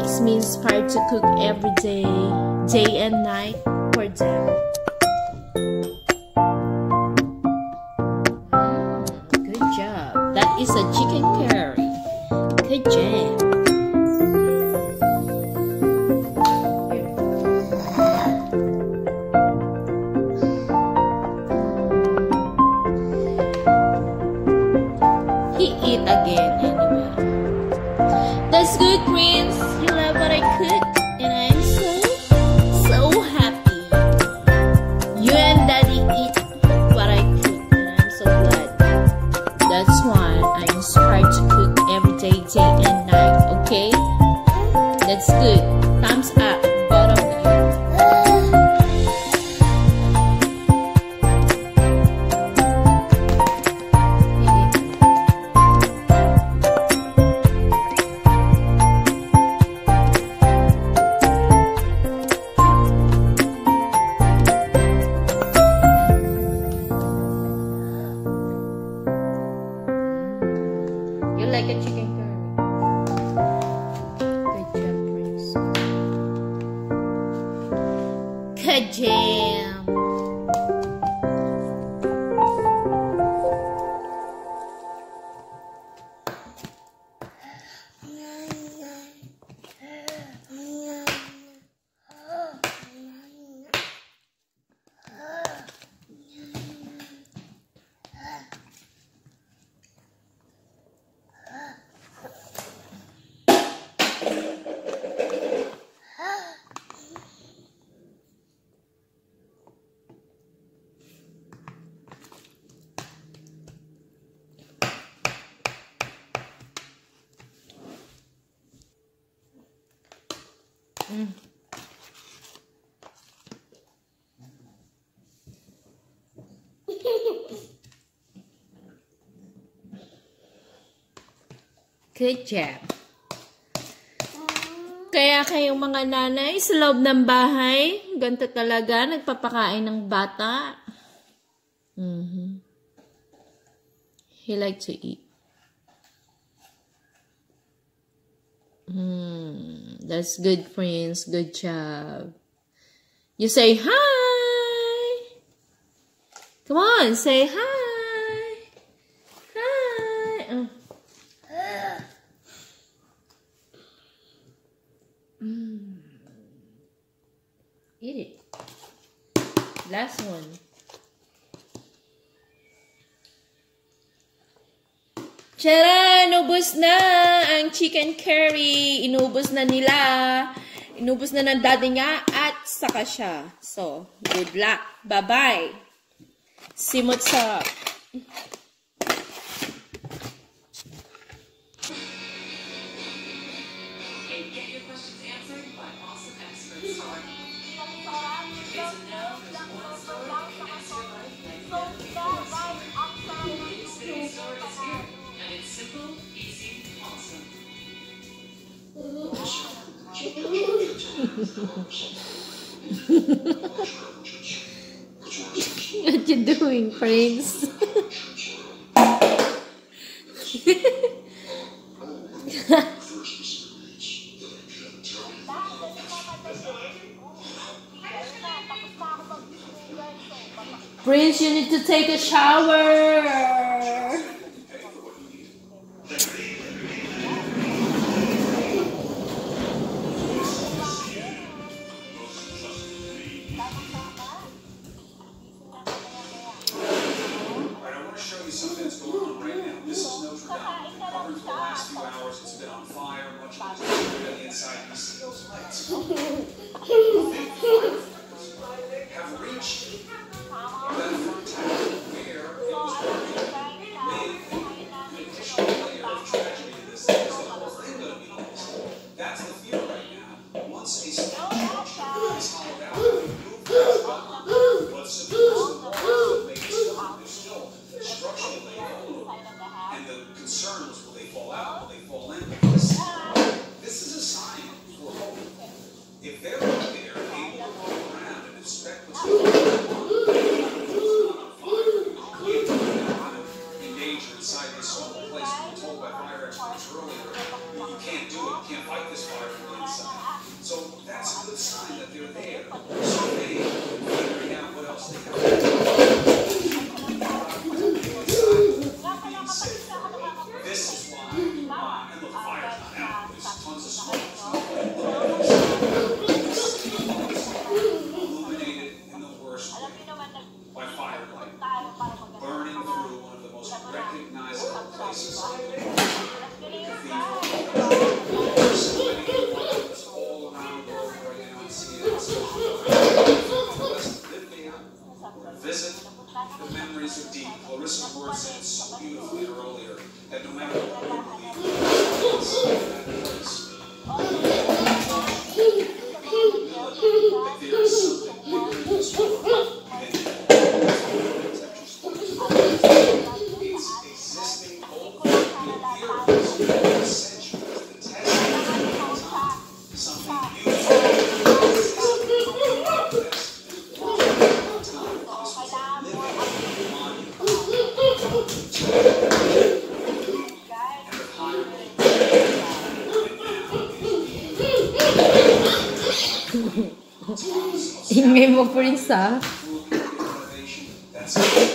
makes me inspired to cook every day, day and night for them. Good job. That is a chicken curry. Good job. He eat again anyway. That's good, Prince. What I cook, like a chicken curry? Good job, Prince. Good jam. Good job. Kaya kayong mga nanay sa loob ng bahay, ganito talaga, nagpapakain ng bata. Mhm. He like to eat. That's good, friends. Good job. You say hi. Come on, say hi. Hi. Oh. Mm. Eat it. Last one. Charan! Ubus na ang chicken curry. Inubos na nila. Inubos na ng daddy nga at saka siya. So, good luck. Bye-bye. Simot sa... What you doing, Prince? Prince, you need to take a shower. Jesus. Ingay mo, Prince, ah. That's